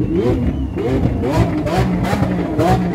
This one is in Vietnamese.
Thank you.